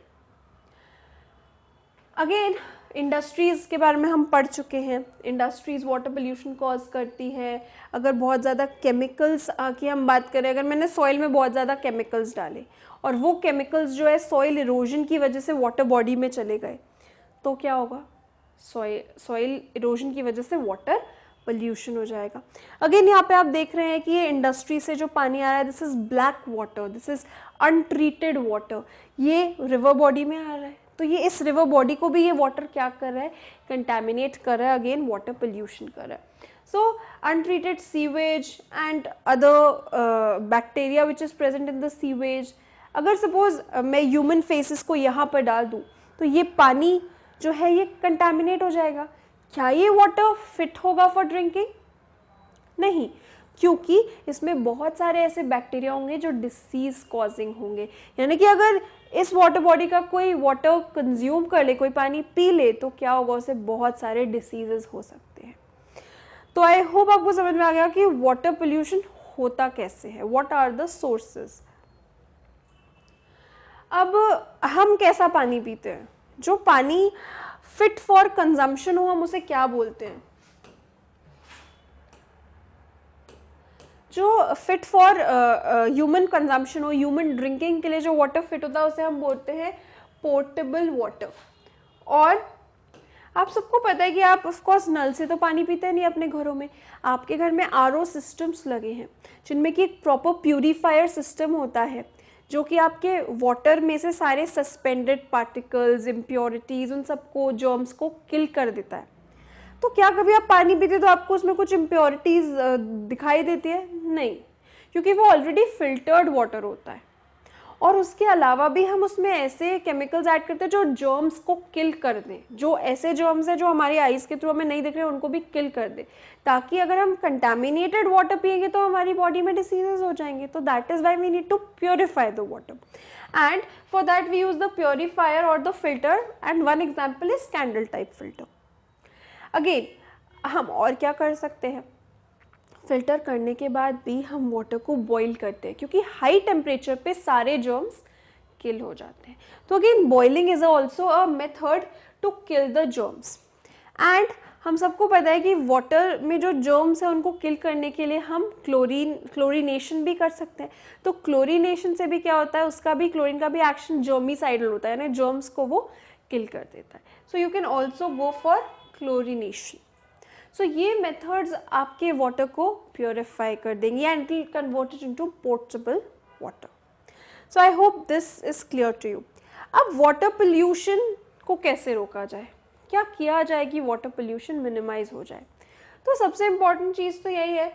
again industries के बारे में हम पढ़ चुके हैं। इंडस्ट्रीज़ वाटर पोल्यूशन कॉज करती है। अगर बहुत ज़्यादा केमिकल्स की हम बात करें, अगर मैंने सॉइल में बहुत ज़्यादा केमिकल्स डाले और वो केमिकल्स जो है सॉइल इरोजन की वजह से वाटर बॉडी में चले गए तो क्या होगा? सॉइल सॉइल इरोजन की वजह से वाटर पोल्यूशन हो जाएगा। अगेन यहाँ पे आप देख रहे हैं कि ये इंडस्ट्री से जो पानी आ रहा है this is black water this is untreated water ये रिवर बॉडी में आ रहा है। तो ये इस रिवर बॉडी को भी ये वाटर क्या कर रहा है? कंटेमिनेट कर रहा है अगेन वाटर पोल्यूशन कर रहा है। So untreated sewage and other bacteria which is present in the sewage अगर सपोज़ uh, मैं ह्यूमन फेसिस को यहाँ पर डाल दूँ तो ये पानी जो है ये कंटेमिनेट हो जाएगा। क्या ये वाटर फिट होगा फॉर ड्रिंकिंग नहीं क्योंकि इसमें बहुत सारे ऐसे बैक्टीरिया होंगे जो डिसीज कॉजिंग होंगे। यानी कि अगर इस वाटर बॉडी का कोई वाटर कंज्यूम कर ले, कोई पानी पी ले तो क्या होगा, उसे बहुत सारे डिसीजेस हो सकते हैं। तो आई होप आपको समझ में आ गया कि वाटर पोल्यूशन होता कैसे है। वॉट आर द सोर्सेज अब हम कैसा पानी पीते हैं? जो पानी फिट फॉर कंजम्पशन हो, हम उसे क्या बोलते हैं? जो फिट फॉर ह्यूमन कंजम्पशन हो ह्यूमन ड्रिंकिंग के लिए जो वाटर फिट होता है, उसे हम बोलते हैं पोर्टेबल वाटर और आप सबको पता है कि आप ऑफकोर्स नल से तो पानी पीते नहीं अपने घरों में। आपके घर में आरओ सिस्टम्स लगे हैं, जिनमें कि एक प्रॉपर प्यूरीफायर सिस्टम होता है, जो कि आपके वाटर में से सारे सस्पेंडेड पार्टिकल्स इम्प्योरिटीज़ उन सबको जर्म्स को किल कर देता है। तो क्या कभी आप पानी पीते तो आपको उसमें कुछ इम्प्योरिटीज़ दिखाई देती है? नहीं। क्योंकि वो ऑलरेडी फिल्टर्ड वाटर होता है। और उसके अलावा भी हम उसमें ऐसे केमिकल्स ऐड करते हैं जो जर्म्स को किल कर दें। जो ऐसे जर्म्स हैं जो हमारी आइज़ के थ्रू हमें नहीं दिख रहे, उनको भी किल कर दें। ताकि अगर हम कंटामिनेटेड वाटर पिएँगे तो हमारी बॉडी में डिसीजेज हो जाएँगे। तो that is why we need to purify the water and for that we use the purifier और the filter and one example is candle type filter again हम और क्या कर सकते हैं? फ़िल्टर करने के बाद भी हम वाटर को बॉईल करते हैं, क्योंकि हाई टेम्परेचर पे सारे जर्म्स किल हो जाते हैं। तो again boiling is also a method to kill the germs and हम सबको पता है कि वाटर में जो जर्म्स हैं, उनको किल करने के लिए हम क्लोरीन क्लोरीनेशन भी कर सकते हैं। तो क्लोरीनेशन से भी क्या होता है? उसका भी क्लोरीन का भी एक्शन जर्मीसाइडल होता है, यानी जर्म्स को वो किल कर देता है। So you can also go for chlorination so ये मेथड्स आपके वाटर को प्योरीफाई कर देंगे and it converted into portable water so I hope this is clear to you अब वाटर पोल्यूशन को कैसे रोका जाए? क्या किया जाए कि वाटर पोल्यूशन मिनिमाइज हो जाए? तो सबसे इंपॉर्टेंट चीज़ तो यही है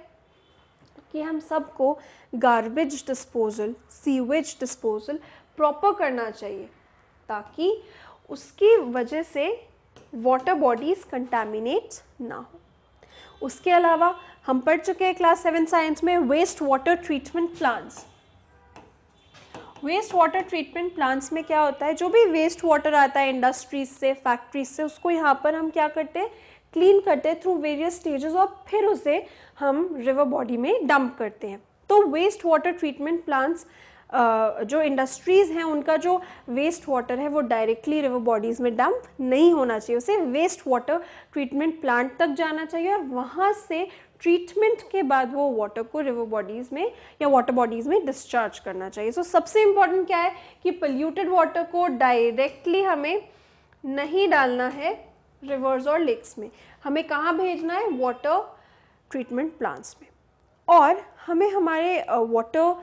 कि हम सबको garbage disposal sewage disposal proper करना चाहिए, ताकि उसकी वजह से वाटर बॉडीज कंटेमिनेट ना हो। उसके अलावा हम पढ़ चुके हैं क्लास सेवन साइंस में waste water treatment plants waste water treatment plants में क्या होता है? जो भी वेस्ट वाटर आता है इंडस्ट्रीज़ से फैक्ट्रीज से, उसको यहाँ पर हम क्या करते हैं? क्लीन करते हैं थ्रू वेरियस स्टेजेस और फिर उसे हम रिवर बॉडी में डंप करते हैं। तो वेस्ट वाटर ट्रीटमेंट प्लांट्स जो इंडस्ट्रीज़ हैं उनका जो वेस्ट वाटर है वो डायरेक्टली रिवर बॉडीज़ में डंप नहीं होना चाहिए। उसे वेस्ट वाटर ट्रीटमेंट प्लांट तक जाना चाहिए और वहाँ से ट्रीटमेंट के बाद वो वाटर को रिवर बॉडीज़ में या वाटर बॉडीज़ में डिस्चार्ज करना चाहिए। सो so, सबसे इंपॉर्टेंट क्या है कि पोल्यूटेड वाटर को डायरेक्टली हमें नहीं डालना है रिवर्स और लेक्स में। हमें कहाँ भेजना है? वाटर ट्रीटमेंट प्लांट्स में। और हमें हमारे वाटर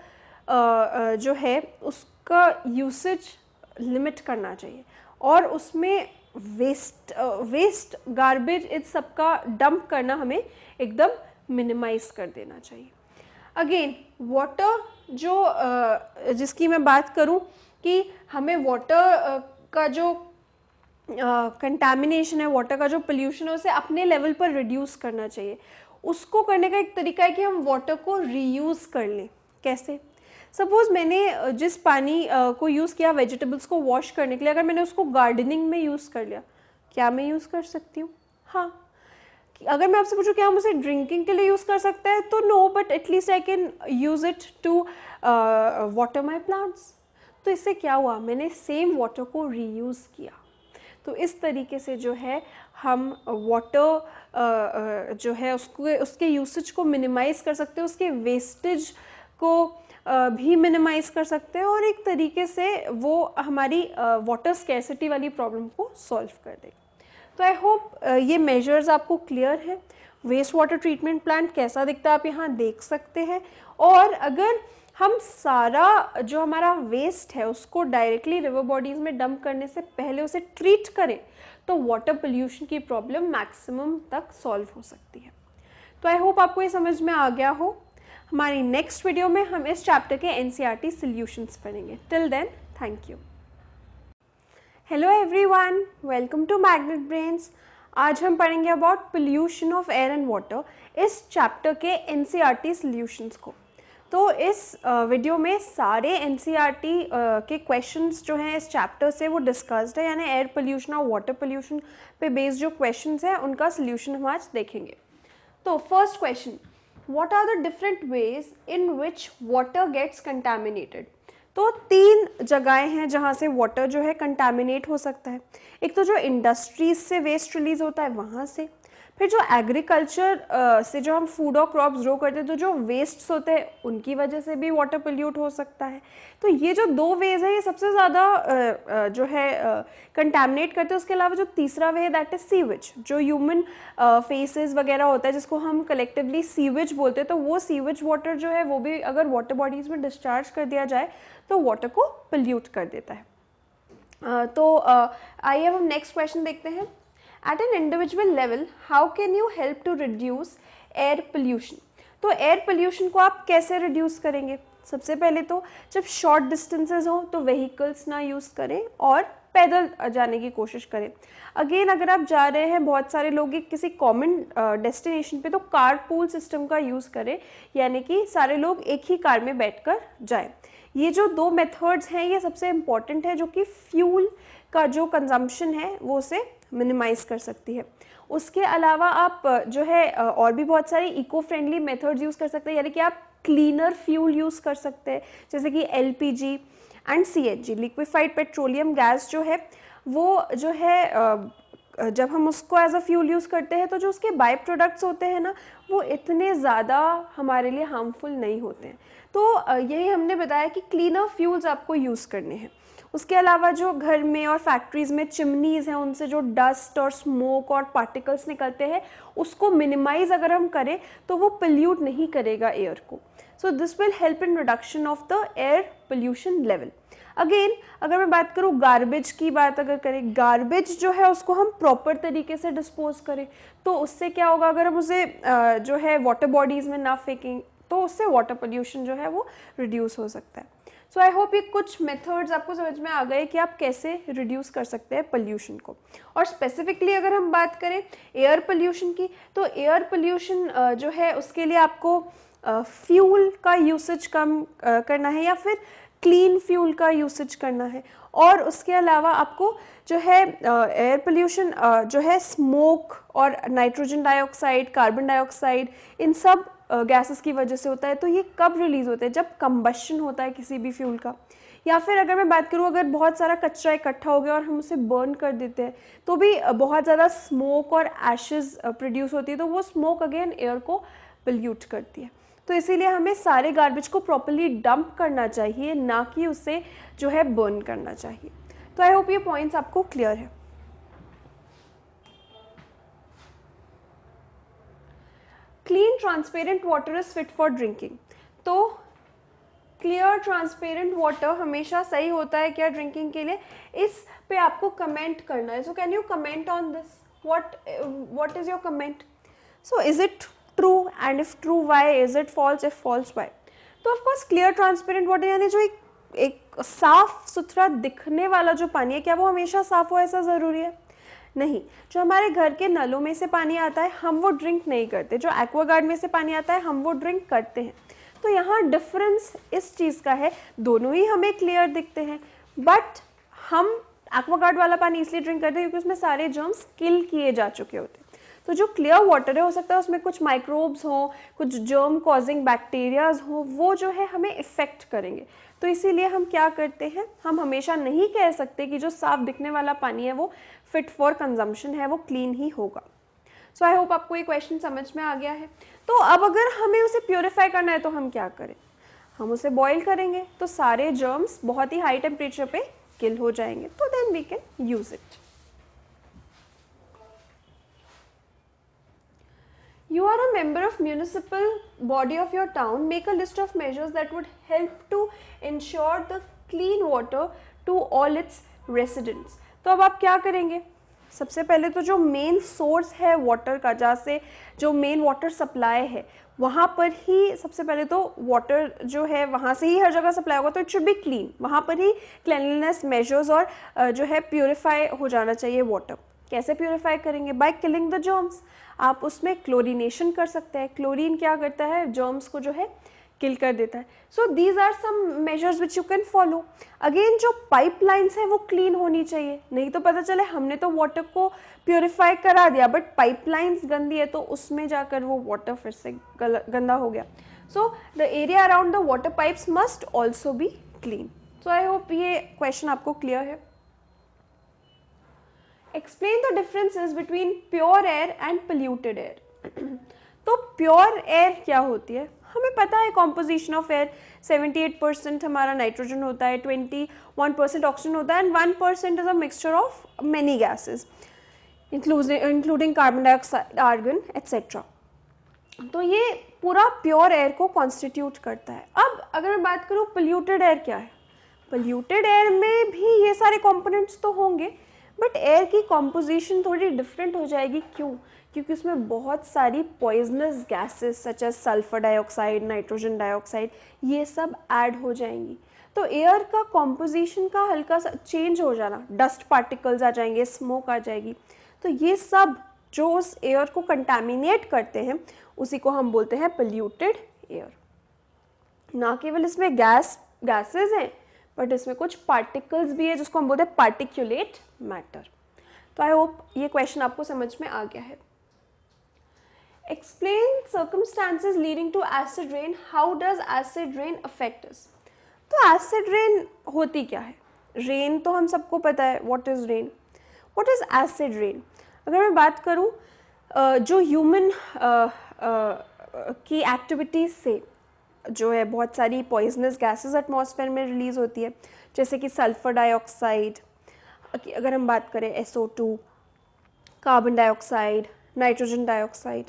जो है, उसका यूसेज लिमिट करना चाहिए। और उसमें वेस्ट वेस्ट गार्बेज इस सब का डंप करना हमें एकदम मिनिमाइज कर देना चाहिए। अगेन वाटर जो जिसकी मैं बात करूँ कि हमें वाटर का जो कंटामिनेशन है वाटर का जो पोल्यूशन है, उसे अपने लेवल पर रिड्यूस करना चाहिए। उसको करने का एक तरीका है कि हम वाटर को रीयूज़ कर लें। कैसे? सपोज़ मैंने जिस पानी को यूज़ किया वेजिटेबल्स को वॉश करने के लिए, अगर मैंने उसको गार्डनिंग में यूज़ कर लिया, क्या मैं यूज़ कर सकती हूँ? हाँ। अगर मैं आपसे पूछूँ, क्या हम उसे ड्रिंकिंग के लिए यूज़ कर सकते हैं? तो no but at least I can use it to water my plants तो इससे क्या हुआ? मैंने सेम वाटर को रीयूज़ किया। तो इस तरीके से जो है, हम वाटर जो है, उसको, उसके यूसेज को मिनिमाइज़ कर सकते हैं, उसके वेस्टेज को भी मिनिमाइज कर सकते हैं और एक तरीके से वो हमारी वाटर स्कैसिटी वाली प्रॉब्लम को सॉल्व कर देगा तो आई होप ये मेजर्स आपको क्लियर है। वेस्ट वाटर ट्रीटमेंट प्लांट कैसा दिखता है आप यहाँ देख सकते हैं। और अगर हम सारा जो हमारा वेस्ट है उसको डायरेक्टली रिवर बॉडीज़ में डंप करने से पहले उसे ट्रीट करें तो वाटर पोल्यूशन की प्रॉब्लम मैक्सिमम तक सॉल्व हो सकती है। तो आई होप आपको ये समझ में आ गया हो। हमारी नेक्स्ट वीडियो में हम इस चैप्टर के N C R T solutions पढ़ेंगे till then thank you hello everyone welcome to Magnet Brains आज हम पढ़ेंगे about pollution of air and water इस चैप्टर के N C R T solutions को. तो इस वीडियो में सारे एन सी आर टी के क्वेश्चंस जो हैं इस चैप्टर से वो डिस्कस्ड है, यानी एयर पोल्यूशन और वाटर पोल्यूशन पे बेस्ड जो क्वेश्चंस हैं, उनका सोल्यूशन हम आज देखेंगे. तो first question what are the different ways in which water gets contaminated तो तीन जगहें हैं जहाँ से वाटर जो है कंटामिनेट हो सकता है एक तो जो इंडस्ट्रीज़ से वेस्ट रिलीज़ होता है वहाँ से फिर जो एग्रीकल्चर से जो हम फ़ूड और क्रॉप्स ग्रो करते हैं तो जो वेस्ट्स होते हैं उनकी वजह से भी वाटर पोल्यूट हो सकता है। तो ये जो दो वेज है ये सबसे ज़्यादा जो है कंटेमिनेट करते हैं। उसके अलावा जो तीसरा वे है दैट इज़ सीवेज जो ह्यूमन फेसेस वगैरह होता है जिसको हम कलेक्टिवली सीवेज बोलते हैं तो वो सीवेज वाटर जो है वो भी अगर वाटर बॉडीज़ में डिस्चार्ज कर दिया जाए तो वाटर को पल्यूट कर देता है। uh, तो आइए हम नेक्स्ट क्वेश्चन देखते हैं। At an individual level, how can you help to reduce air pollution? तो एयर पोल्यूशन को आप कैसे रिड्यूस करेंगे? सबसे पहले तो जब शॉर्ट डिस्टेंसेज हो तो व्हीकल्स ना यूज़ करें और पैदल जाने की कोशिश करें। अगेन अगर आप जा रहे हैं, बहुत सारे लोग किसी कॉमन डेस्टिनेशन पे तो कार पूल सिस्टम का यूज़ करें। यानी कि सारे लोग एक ही कार में बैठकर जाएँ। ये जो दो मेथड्स हैं, ये सबसे इंपॉर्टेंट है, जो कि फ्यूल का जो कंजम्पशन है, वो उसे मिनिमाइज कर सकती है। उसके अलावा आप जो है और भी बहुत सारे इको फ्रेंडली मेथड्स यूज़ कर सकते हैं, यानी कि आप क्लीनर फ्यूल यूज़ कर सकते हैं, जैसे कि LPG and C H G liquefied petroleum gas जो है, वो जो है जब हम उसको एज अ फ्यूल यूज़ करते हैं तो जो उसके बाई प्रोडक्ट्स होते हैं ना, वो इतने ज़्यादा हमारे लिए हार्मफुल नहीं होते हैं। तो यही हमने बताया कि क्लीनर फ्यूल्स आपको यूज़ करने हैं। उसके अलावा जो घर में और फैक्ट्रीज़ में चिमनीज़ हैं, उनसे जो डस्ट और स्मोक और पार्टिकल्स निकलते हैं, उसको मिनिमाइज़ अगर हम करें तो वो पल्यूट नहीं करेगा एयर को। So this will help in reduction of the air pollution level again अगर मैं बात करूँ गार्बेज की बात अगर करें गार्बेज जो है, उसको हम प्रॉपर तरीके से डिस्पोज करें तो उससे क्या होगा? अगर हम उसे जो है वाटर बॉडीज़ में ना फेंकें तो उससे वाटर पोल्यूशन जो है, वो रिड्यूस हो सकता है। सो आई होप ये कुछ मेथड्स आपको समझ में आ गए कि आप कैसे रिड्यूस कर सकते हैं पोल्यूशन को। और स्पेसिफिकली अगर हम बात करें एयर पोल्यूशन की तो एयर पोल्यूशन जो है, उसके लिए आपको फ्यूल का यूसेज कम करना है या फिर क्लीन फ्यूल का यूसेज करना है। और उसके अलावा आपको जो है एयर पोल्यूशन जो है स्मोक और नाइट्रोजन डाइऑक्साइड कार्बन डाइऑक्साइड इन सब गैसेस की वजह से होता है तो ये कब रिलीज़ होता है? जब कम्बशन होता है किसी भी फ्यूल का। या फिर अगर मैं बात करूँ, अगर बहुत सारा कचरा इकट्ठा हो गया और हम उसे बर्न कर देते हैं तो भी बहुत ज़्यादा स्मोक और एशेज प्रोड्यूस होती है तो वो स्मोक अगेन एयर को पल्यूट करती है। तो इसीलिए हमें सारे गार्बेज को प्रॉपरली डंप करना चाहिए, ना कि उसे जो है बर्न करना चाहिए। तो आई होप ये पॉइंट्स आपको क्लियर है। Clean transparent water is fit for drinking तो क्लियर ट्रांसपेरेंट वाटर हमेशा सही होता है क्या ड्रिंकिंग के लिए? इस पे आपको कमेंट करना है। So can you comment on this what what is your comment so is it true and if true why is it false if false why तो of course clear transparent water यानी जो एक एक साफ़ सुथरा दिखने वाला जो पानी है, क्या वो हमेशा साफ़ हो? ऐसा ज़रूरी है? नहीं, जो हमारे घर के नलों में से पानी आता है, हम वो ड्रिंक नहीं करते। जो एक्वागार्ड में से पानी आता है, हम वो ड्रिंक करते हैं। तो यहाँ डिफरेंस इस चीज़ का है। दोनों ही हमें क्लियर दिखते हैं। बट हम एक्वागार्ड वाला पानी इसलिए ड्रिंक करते हैं क्योंकि उसमें सारे जर्म्स किल किए जा चुके होते हैं। तो जो क्लियर वाटर है, हो सकता है उसमें कुछ माइक्रोब्स हों, कुछ जर्म कॉजिंग बैक्टीरियाज हों, वो जो है हमें इफ़ेक्ट करेंगे। तो इसीलिए हम क्या करते हैं? हम हमेशा नहीं कह सकते कि जो साफ़ दिखने वाला पानी है वो फिट फॉर कंजम्पशन है, वो क्लीन ही होगा। सो आई होप आपको ये क्वेश्चन समझ में आ गया है। तो अब अगर हमें उसे प्योरीफाई करना है तो हम क्या करें? हम उसे बॉईल करेंगे तो सारे जर्म्स बहुत ही हाई टेम्परेचर पे किल हो जाएँगे। तो then we can use it you are a member of municipal body of your town. Make a list of measures that would help to ensure the clean water to all its residents. तो अब आप क्या करेंगे? सबसे पहले तो जो main source है वाटर का, जहाँ से जो मेन वाटर सप्लाई है, वहाँ पर ही सबसे पहले तो वाटर जो है, वहाँ से ही हर जगह सप्लाई होगा तो इट शुड बी क्लीन वहाँ पर ही क्लिनलीनेस मेजर्स और जो है प्योरीफाई हो जाना चाहिए वाटर कैसे प्योरीफाई करेंगे? बाय किलिंग द जर्म्स आप उसमें क्लोरीनेशन कर सकते हैं. क्लोरीन क्या करता है? जर्म्स को जो है किल कर देता है। So these are some measures which you can follow again जो पाइपलाइंस है वो क्लीन होनी चाहिए। नहीं तो पता चले हमने तो वाटर को प्योरीफाई करा दिया बट पाइपलाइंस गंदी है तो उसमें जाकर वो वाटर फिर से गंदा हो गया। So the area around the water pipes must also be clean so I hope ये क्वेश्चन आपको क्लियर है। Explain the differences between pure air and polluted air तो प्योर एयर क्या होती है? हमें पता है कॉम्पोजिशन ऑफ़ एयर 78 परसेंट हमारा नाइट्रोजन होता है 21 परसेंट ऑक्सीजन होता है and 1 percent is a mixture of many gases including carbon dioxide argon etcetera तो ये पूरा प्योर एयर को कॉन्स्टिट्यूट करता है। अब अगर मैं बात करूँ पोल्यूटेड एयर क्या है? पोल्यूटेड एयर में भी ये सारे कॉम्पोनेंट्स तो होंगे बट एयर की कॉम्पोजिशन थोड़ी डिफरेंट हो जाएगी। क्यों? क्योंकि उसमें बहुत सारी poisonous gases such as sulphur dioxide nitrogen dioxide ये सब ऐड हो जाएँगी। तो एयर का कॉम्पोजिशन का हल्का सा चेंज हो जाना डस्ट पार्टिकल्स आ जाएँगे स्मोक आ जाएगी। तो ये सब जो उस एयर को कंटेमिनेट करते हैं, उसी को हम बोलते हैं पोल्यूटेड एयर ना केवल इसमें गैस गैसेस हैं बट इसमें कुछ पार्टिकल्स भी है, जिसको हम बोलते हैं पार्टिकुलेट मैटर तो आई होप ये क्वेश्चन आपको समझ में आ गया है। Explain circumstances leading to acid rain how does acid rain affect us तो एसिड रेन होती क्या है? रेन तो हम सबको पता है. What is rain what is acid rain अगर मैं बात करूँ जो ह्यूमन की एक्टिविटीज़ से जो है बहुत सारी पॉइजनस गैसेस एटमॉस्फेयर में रिलीज़ होती है, जैसे कि सल्फ़र डाइऑक्साइड अगर हम बात करें SO2 carbon dioxide nitrogen dioxide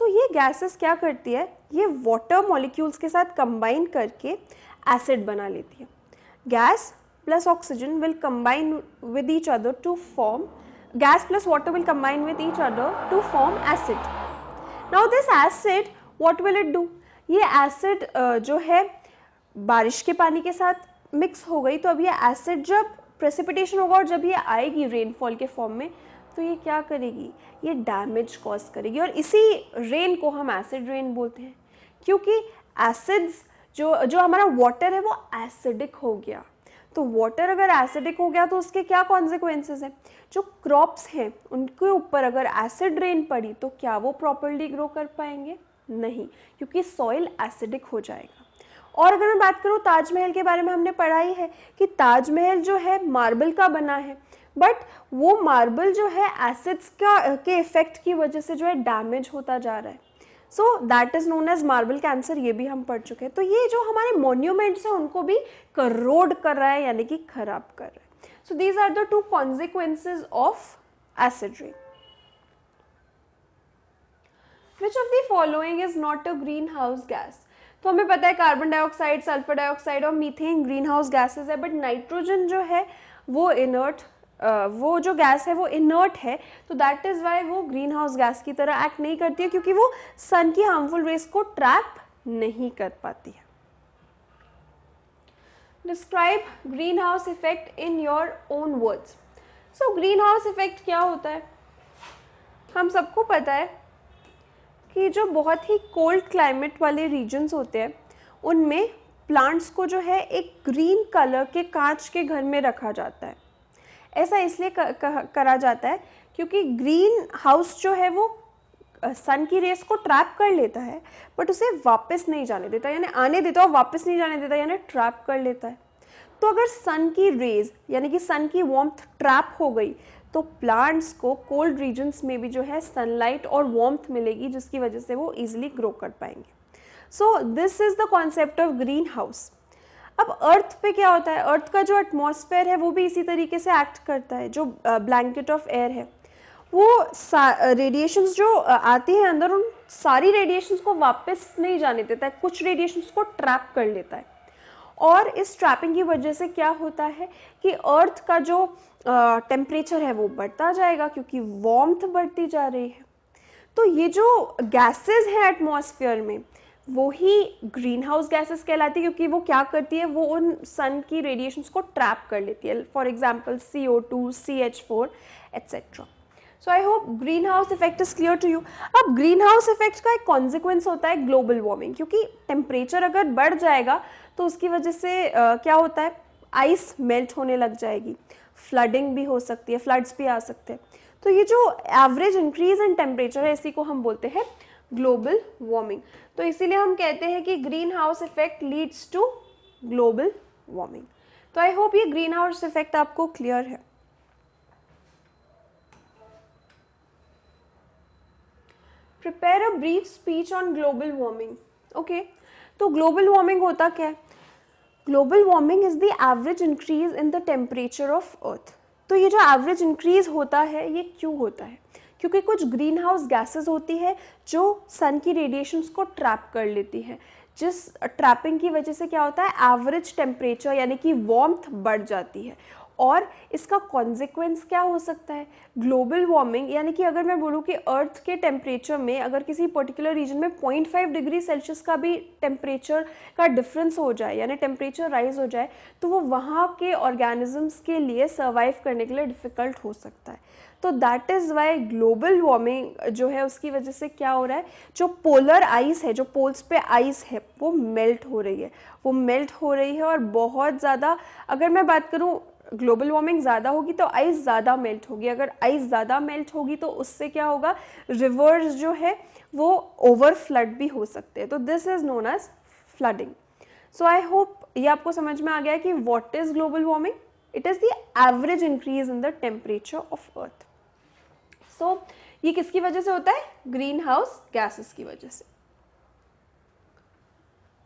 तो ये गैसेस क्या करती है? ये वाटर मॉलिक्यूल्स के साथ कंबाइन करके एसिड बना लेती है। Gas plus oxygen will combine with each other to form gas plus water will combine with each other to form acid now this acid what will it do ये acid जो है, बारिश के पानी के साथ मिक्स हो गई तो अब ये एसिड जब प्रेसिपिटेशन होगा और जब ये आएगी रेनफॉल के फॉर्म में तो ये क्या करेगी? ये डैमेज कॉज करेगी। और इसी रेन को हम एसिड रेन बोलते हैं। क्योंकि एसिड्स जो जो हमारा वाटर है, वो एसिडिक हो गया। तो वाटर अगर एसिडिक हो गया तो उसके क्या कॉन्सिक्वेंसेस हैं? जो क्रॉप्स हैं, उनके ऊपर अगर एसिड रेन पड़ी तो क्या वो प्रॉपरली ग्रो कर पाएँगे? नहीं, क्योंकि सॉइल एसिडिक हो जाएगा। और अगर मैं बात करूँ ताजमहल के बारे में, हमने पढ़ाई है कि ताजमहल जो है मार्बल का बना है। बट वो मार्बल जो है एसिड्स का, के इफ़ेक्ट की वजह से जो है डैमेज होता जा रहा है। So that is known as marble cancer ये भी हम पढ़ चुके हैं। तो ये जो हमारे मोन्यूमेंट्स हैं, उनको भी करोड कर रहा है, यानी कि खराब कर रहा है। So these are the two consequences of acid rain which of the following is not a green house gas तो हमें पता है कार्बन डाइऑक्साइड सल्फ़र डाइऑक्साइड और मीथेन ग्रीन हाउस गैसेज है बट नाइट्रोजन जो है, वो इनर्ट वो जो गैस है वो इनर्ट है तो दैट इज़ वाई वो ग्रीन हाउस गैस की तरह एक्ट नहीं करती है, क्योंकि वो सन की हार्मफुल रेस को ट्रैप नहीं कर पाती है। Describe green house effect in your own words so green house effect क्या होता है? हम सबको पता है कि जो बहुत ही कोल्ड क्लाइमेट वाले रीजन्स होते हैं, उनमें प्लांट्स को जो है एक ग्रीन कलर के कांच के घर में रखा जाता है। ऐसा इसलिए करा जाता है क्योंकि ग्रीन हाउस जो है वो सन की रेस को ट्रैप कर लेता है, बट उसे वापस नहीं जाने देता, यानी आने देता और वापस नहीं जाने देता, यानी ट्रैप कर लेता है। तो अगर सन की रेज यानी कि सन की वॉम्थ ट्रैप हो गई तो प्लांट्स को कोल्ड रीजन्स में भी जो है सनलाइट और वॉम्थ मिलेगी, जिसकी वजह से वो ईजिली ग्रो कर पाएँगे। So this is the concept of green house अब अर्थ पे क्या होता है? अर्थ का जो एटमॉस्फेयर है, वो भी इसी तरीके से एक्ट करता है, जो ब्लैंकेट ऑफ़ एयर है। वो रेडिएशंस जो आती हैं अंदर, उन सारी रेडिएशंस को वापस नहीं जाने देता है, कुछ रेडिएशंस को ट्रैप कर लेता है। और इस ट्रैपिंग की वजह से क्या होता है कि अर्थ का जो टेम्परेचर है, वो बढ़ता जाएगा, क्योंकि वार्मथ बढ़ती जा रही है। तो ये जो गैसेस हैं एटमॉस्फेयर में वो ही ग्रीन हाउस गैसेस कहलाती है क्योंकि वो क्या करती है वो उन सन की रेडिएशंस को ट्रैप कर लेती है for example C O two C H four etcetera so I hope green house effect is clear to you अब ग्रीन हाउस इफ़ेक्ट का एक कॉन्सिक्वेंस होता है ग्लोबल वार्मिंग क्योंकि टेम्परेचर अगर बढ़ जाएगा तो उसकी वजह से uh, क्या होता है? आइस मेल्ट होने लग जाएगी। फ्लडिंग भी हो सकती है फ्लड्स भी आ सकते हैं। तो ये जो एवरेज इंक्रीज इन टेम्परेचर है इसी को हम बोलते हैं ग्लोबल वार्मिंग तो इसीलिए हम कहते हैं कि green house effect leads to global warming तो आई होप ये ग्रीन हाउस इफ़ेक्ट आपको क्लियर है. Prepare a brief speech on global warming okay तो ग्लोबल वार्मिंग होता क्या है? Global warming is the average increase in the temperature of earth तो ये जो एवरेज इंक्रीज होता है, ये क्यों होता है? क्योंकि कुछ ग्रीन हाउस गैसेज होती है जो सन की रेडिएशंस को ट्रैप कर लेती है। जिस ट्रैपिंग की वजह से क्या होता है? एवरेज टेम्परेचर यानी कि वार्म्थ बढ़ जाती है। और इसका कॉन्सिक्वेंस क्या हो सकता है? ग्लोबल वार्मिंग यानी कि अगर मैं बोलूँ कि अर्थ के टेम्परेचर में अगर किसी पर्टिकुलर रीजन में 0.5 डिग्री सेल्सियस का भी टेम्परेचर का डिफरेंस हो जाए, यानी टेम्परेचर राइज हो जाए तो वो वहाँ के ऑर्गेनिजम्स के लिए सर्वाइव करने के लिए डिफ़िकल्ट हो सकता है। तो that is why global warming जो है उसकी वजह से क्या हो रहा है? जो पोलर आइस है, जो पोल्स पे आइस है, वो मेल्ट हो रही है। वो मेल्ट हो रही है और बहुत ज़्यादा, अगर मैं बात करूँ ग्लोबल वार्मिंग ज़्यादा होगी तो आइस ज़्यादा मेल्ट होगी। अगर आइस ज़्यादा मेल्ट होगी तो उससे क्या होगा? रिवर्स जो है, वो ओवर फ्लड भी हो सकते हैं। तो this is known as flooding so I hope ये आपको समझ में आ गया कि what is global warming it is the average increase in the temperature of earth so ये किसकी वजह से होता है? ग्रीन हाउस गैसेस की वजह से।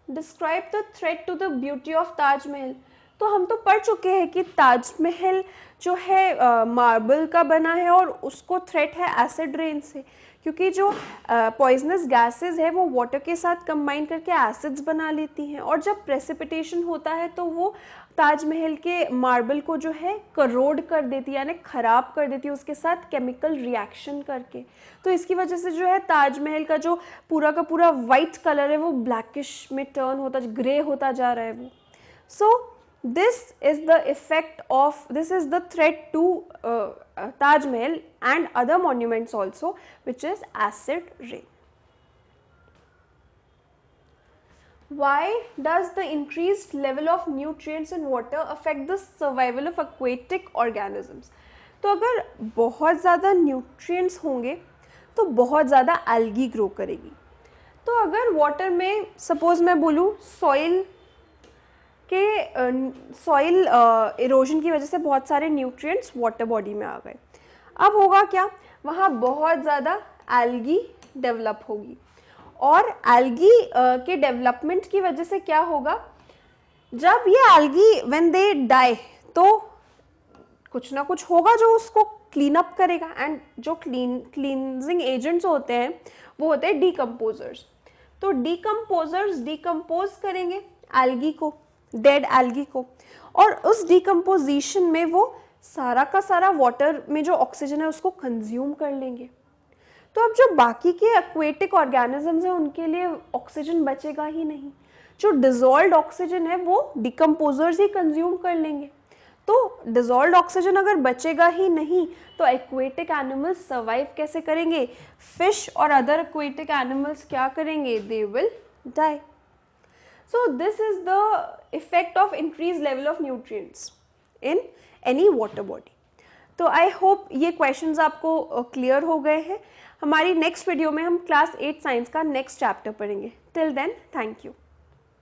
Describe the threat to the beauty of Taj Mahal तो हम तो पढ़ चुके हैं कि ताजमहल जो है मार्बल का बना है और उसको थ्रेट है एसिड रेन से। क्योंकि जो पॉइजनस गैसेस है वो वाटर के साथ कंबाइन करके एसिड्स बना लेती हैं। और जब प्रेसिपिटेशन होता है तो वो ताजमहल के मार्बल को जो है करोड कर देती है यानी ख़राब कर देती है उसके साथ केमिकल रिएक्शन करके। तो इसकी वजह से जो है ताजमहल का जो पूरा का पूरा वाइट कलर है वो ब्लैकिश में टर्न होता ग्रे होता जा रहा है वो। सो so, this is the effect of this is the threat to uh, uh, Taj Mahal and other monuments also which is acid rain. Why does the increased level of nutrients in water affect the survival of aquatic organisms? तो अगर बहुत ज़्यादा nutrients होंगे तो बहुत ज़्यादा algae grow करेगी तो अगर वाटर में सपोज़ मैं बोलूँ सॉइल के सॉइल इरोजन की वजह से बहुत सारे न्यूट्रिएंट्स वाटर बॉडी में आ गए। अब होगा क्या? वहाँ बहुत ज़्यादा एल्गी डेवलप होगी। और एल्गी के डेवलपमेंट की वजह से क्या होगा? जब ये एल्गी व्हेन दे डाई तो कुछ ना कुछ होगा जो उसको क्लीन अप करेगा। एंड जो क्लीन क्लीनजिंग एजेंट्स होते हैं, वो होते हैं डीकम्पोजर्स तो डीकम्पोजर्स डीकम्पोज करेंगे एल्गी को। डेड एल्गी को। और उस डिकम्पोजिशन में वो सारा का सारा वाटर में जो ऑक्सीजन है, उसको कंज्यूम कर लेंगे। तो अब जो बाकी के एक्वेटिक ऑर्गेनिजम्स हैं, उनके लिए ऑक्सीजन बचेगा ही नहीं। जो डिजोल्व ऑक्सीजन है, वो डिकम्पोजर्स ही कंज्यूम कर लेंगे। तो डिजोल्व ऑक्सीजन अगर बचेगा ही नहीं तो एक्वेटिक एनिमल्स सर्वाइव कैसे करेंगे? फ़िश और अदर एक्वेटिक एनिमल्स क्या करेंगे? They will die so this is the effect of increase level of nutrients in any water body तो आई होप ये क्वेश्चंस आपको क्लियर uh, हो गए हैं। हमारी नेक्स्ट वीडियो में हम क्लास एट साइंस का नेक्स्ट चैप्टर पढ़ेंगे। Till then thank you